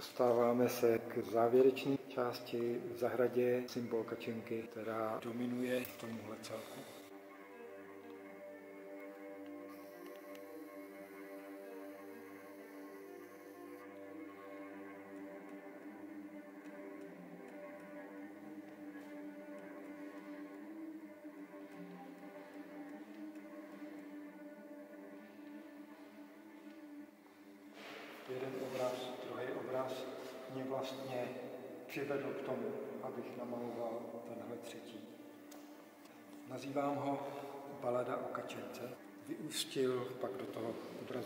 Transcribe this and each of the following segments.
Dostáváme se k závěrečné části v zahradě symbol kačenky, která dominuje tomuhle celku. Jeden obraz, druhý obraz mě vlastně přivedl k tomu, abych namaloval tenhle třetí. Nazývám ho Balada o kačence. Vyústil pak do toho obrazu.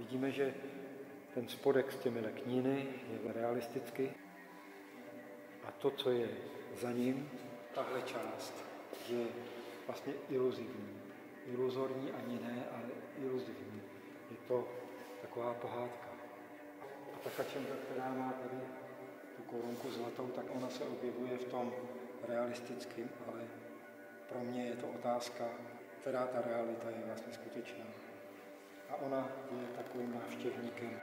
Vidíme, že ten spodek s těmi kníny je realisticky a to, co je za ním, tahle část, je vlastně iluzivní. Iluzorní ani ne, ale iluzivní. Je to taková pohádka. A ta kačenka, která má tady tu korunku zlatou, tak ona se objevuje v tom realistickém, ale pro mě je to otázka, která ta realita je vlastně skutečná ona je takovým návštěvníkem